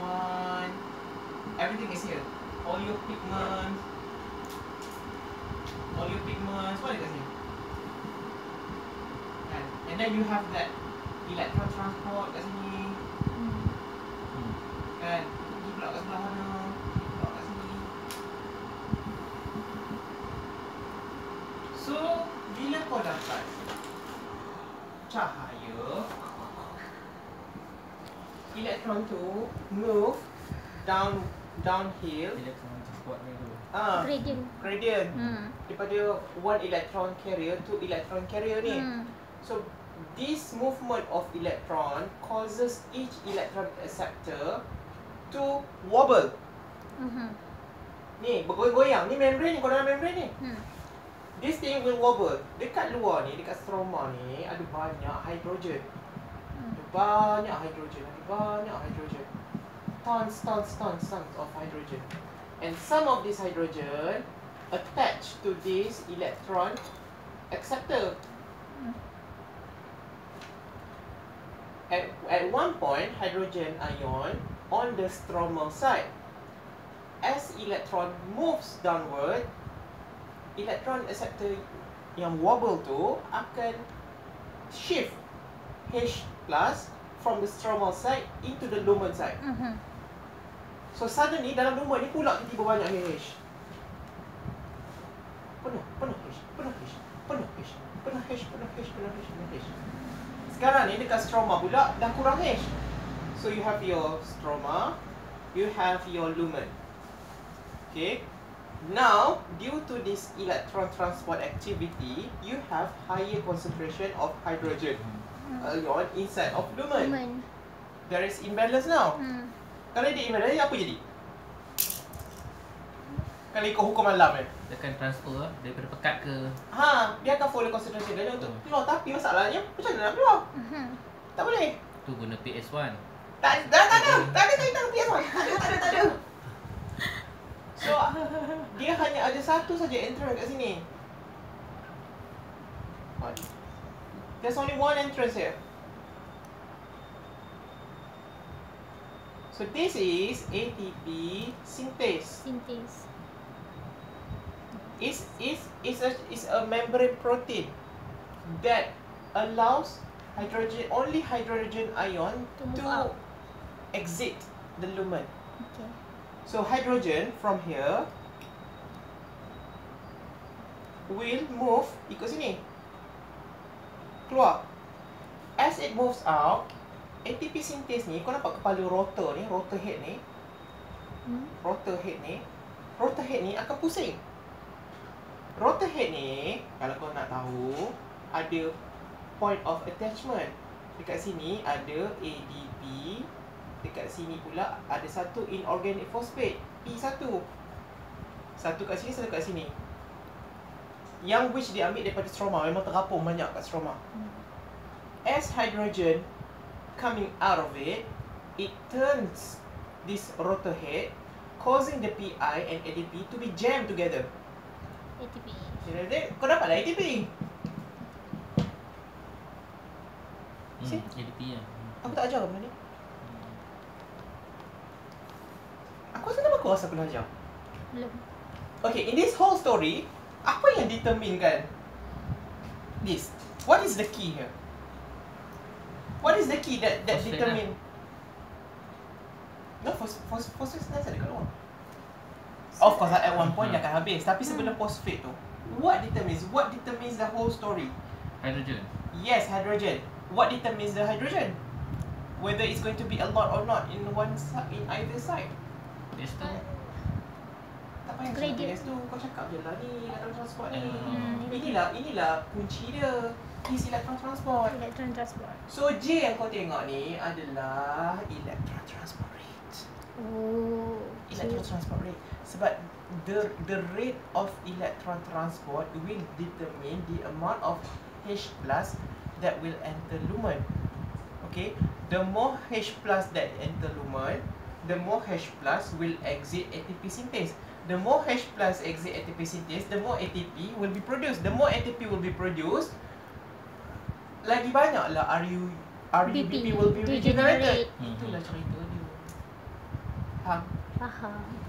one. Everything is here. All your pigments. All your pigments. What dekat sini? Kan? And then you have that electron transport kat sini. Hmm. Kan? Pergi pula kat sebelah? Pergi pula kat sini. So, bila kau dapat cahaya, elektron tu move down downhill Elektron transport ni tu. ah Gradient. gradient Hmm. daripada one electron carrier to electron carrier ni. Hmm. So this movement of electron causes each electron acceptor to wobble. Mhm. Ni bergoyang-goyang. Ni membrane ni, kau dalam membrane ni. Hmm. This thing will wobble. Dekat luar ni, dekat stroma ni ada banyak hidrogen. Ada banyak hidrogen, ada banyak hidrogen. Tons, tons, tons, tons of hydrogen. And some of this hydrogen attached to this electron acceptor. At, at one point, hydrogen ion on the stromal side. As electron moves downward, electron acceptor yang wobble tu akan shift H plus from the stromal side into the lumen side. Mhm. So suddenly dalam lumen ni pula tiba-tiba banyak H. Penuh, penuh H, penuh H, penuh H, penuh H, penuh H, penuh H, penuh H. Sekarang ni dekat stroma pula dah kurang H. So you have your stroma, you have your lumen. Okay. Now, due to this electron transport activity, you have higher concentration of hydrogen Hmm. Ion inside of lumen. Lumen. There is imbalance now. Hmm. Kalau dia imbalance, apa jadi? Kalau ikut hukum alam eh. Dia akan transfer ah, daripada pekat ke Ha, dia akan follow concentration dia untuk keluar. Tapi masalahnya, macam mana nak keluar? Mhm. Tak boleh. tu guna PS1. Tak, tak, tak ada. Tak ada cerita PS1. Tak ada, tak ada, tak ada. So, dia hanya ada satu saja entrance kat sini. What? There's only one entrance here. So this is ATP synthase. Sintes. is is is a is a membrane protein that allows hydrogen only hydrogen ion To to exit the lumen. Okay. So hydrogen from here will move ikut sini. Keluar. As it moves out, ATP synthase ni kau nampak kepala rotor ni, rotor head ni, Hmm. rotor head ni, rotor head ni akan pusing. Rotor head ni, kalau kau nak tahu, ada point of attachment. Dekat sini ada ADP, dekat sini pula ada satu inorganic phosphate, P1. Satu kat sini, satu kat sini. Yang which diambil daripada stroma, memang terapung banyak kat stroma. Hmm. As hydrogen coming out of it, it turns this rotor head, causing the PI and ADP to be jammed together. ATP. Jadi, kau dapat lah ATP. Hmm, See? ADP. Hmm. Aku tak ajar benda ni. Aku rasa kenapa kau rasa aku dah ajar? Belum. Okay, in this whole story, apa yang determinekan this? What is the key here? What is the key that that Phosphate determine? No, phos phos phosphate sebenarnya ada kat luar. Of course, at one point dia akan habis. Tapi sebelum phosphate tu, what determines? What determines the whole story? Hydrogen. Yes, hydrogen. What determines the hydrogen? Whether it's going to be a lot or not in one side, in either side. Yes tu. Tak payah Gradient. Gradient. tu Kau cakap je lah ni Electron transport ni Hmm. Inilah Inilah kunci dia Is electron transport Electron transport. So J yang kau tengok ni Adalah Electron transport rate Oh. Electron transport rate Sebab The the rate of electron transport Will determine the amount of H plus That will enter lumen Okay The more H plus that enter lumen The more H plus will exit ATP synthase The more H plus exit ATP synthase The more ATP will be produced The more ATP will be produced Lagi banyak lah RU RUBP BP will be regenerated regenerate. Hmm. Itulah cerita dia Faham? Faham.